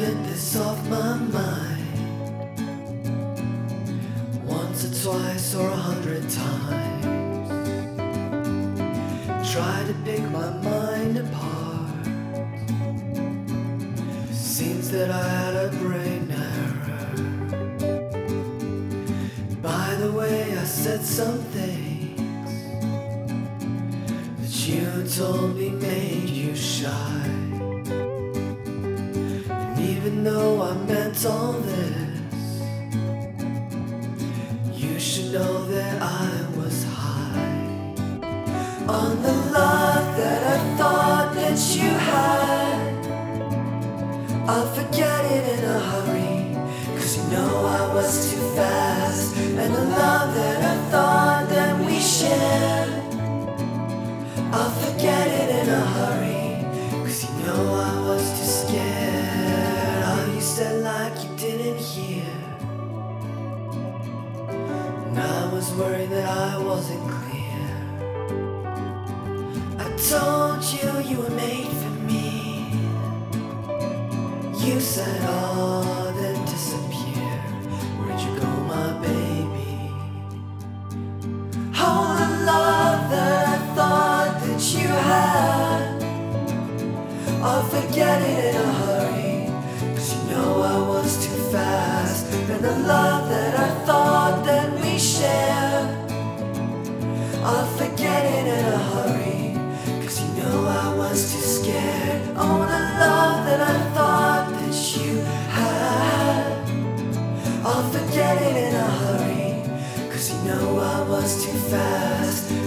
get this off my mind. Once or twice or a hundred times. Try to pick my mind apart. Seems that I had a brain error. By the way, I said some things that you told me made you shy. Though I meant all this, you should know that I was high on the love that I thought that you had. I'll forget worried that I wasn't clear. I told you you were made for me. You said all oh, then disappear. Where'd you go, my baby? All the love that I thought that you had, I'll forget it in a hurry. Cause you know I was too fast. I'll forget it in a hurry. Cause you know I was too scared love that I thought that you had. I'll in a hurry. Cause you know I was too fast